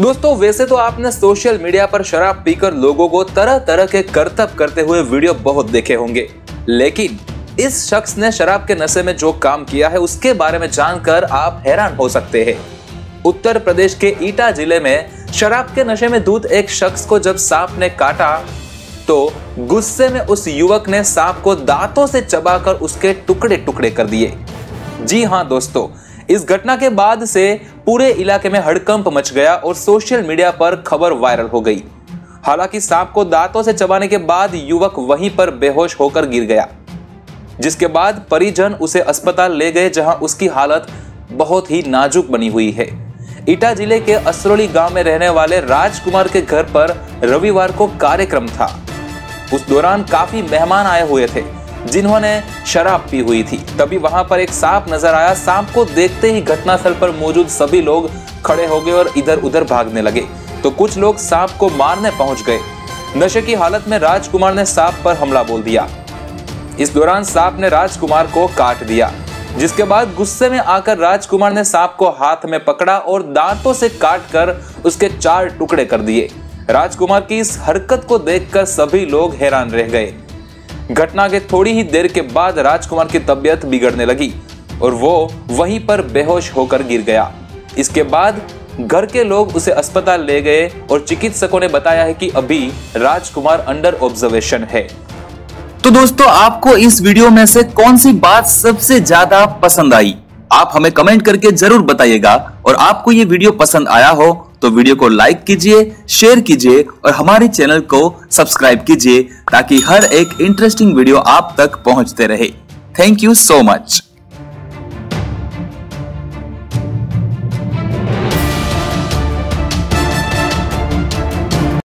दोस्तों, वैसे तो आपने सोशल मीडिया पर शराब पीकर लोगों को तरह तरह के करतब करते हुए वीडियो बहुत देखे होंगे। लेकिन, इस शख्स ने शराब के नशे में जो काम किया है, उसके बारे में जानकर आप हैरान हो सकते हैं। उत्तर प्रदेश के ईटा ज़िले में शराब के नशे में दूध एक शख्स को जब सांप ने काटा तो गुस्से में उस युवक ने सांप को दांतों से चबाकर उसके टुकड़े टुकड़े कर दिए। जी हाँ दोस्तों इस घटना के बाद से पूरे इलाके में हड़कंप मच गया और सोशल मीडिया पर खबर वायरल हो गई। हालाँकि सांप को दांतों से चबाने के बाद युवक वहीं पर बेहोश होकर गिर गया। जिसके बाद परिजन उसे अस्पताल ले गए, जहाँ उसकी हालत बहुत ही नाजुक बनी हुई है। ईटा ज़िले के असरोली गाँव में रहने वाले राजकुमार के घर पर रविवार को कार्यक्रम था। उस दौरान काफ़ी मेहमान आए हुए थे। जिन्होंने शराब पी हुई थी। तभी वहाँ पर एक सांप नज़र आया। सांप को देखते ही घटनास्थल पर मौजूद सभी लोग खड़े हो गए और इधर उधर भागने लगे। तो कुछ लोग सांप को मारने पहुँच गए। नशे की हालत में राजकुमार ने सांप पर हमला बोल दिया। इस दौरान सांप ने राजकुमार को काट दिया, जिसके बाद गुस्से में आकर राजकुमार ने सांप को हाथ में पकड़ा और दांतों से काट कर उसके चार टुकड़े कर दिए। राजकुमार की इस हरकत को देखकर सभी लोग हैरान रह गए। घटना के थोड़ी ही देर के बाद राजकुमार की तबियत बिगड़ने लगी और वो वहीं पर बेहोश होकर गिर गया। इसके बाद घर के लोग उसे अस्पताल ले गए और चिकित्सकों ने बताया है कि अभी राजकुमार अंडर ऑब्जर्वेशन है। तो दोस्तों, आपको इस वीडियो में से कौन सी बात सबसे ज़्यादा पसंद आई? आप हमें कमेंट करके ज़रूर बताइएगा और आपको ये वीडियो पसंद आया हो तो वीडियो को लाइक कीजिए, शेयर कीजिए और हमारे चैनल को सब्सक्राइब कीजिए ताकि हर एक इंटरेस्टिंग वीडियो आप तक पहुँचते रहे। Thank you so much